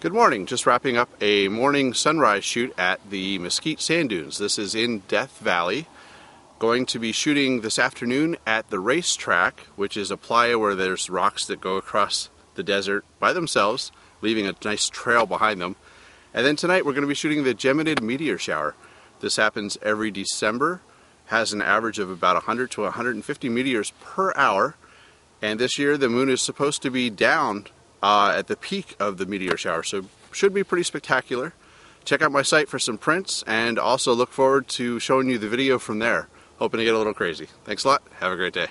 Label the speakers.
Speaker 1: Good morning. Just wrapping up a morning sunrise shoot at the Mesquite Sand Dunes. This is in Death Valley. Going to be shooting this afternoon at the racetrack, which is a playa where there's rocks that go across the desert by themselves, leaving a nice trail behind them. And then tonight we're going to be shooting the Geminid meteor shower. This happens every December, has an average of about 100 to 150 meteors per hour. And this year the moon is supposed to be down uh, at the peak of the meteor shower, so should be pretty spectacular. Check out my site for some prints and also look forward to showing you the video from there. Hoping to get a little crazy. Thanks a lot. Have a great day.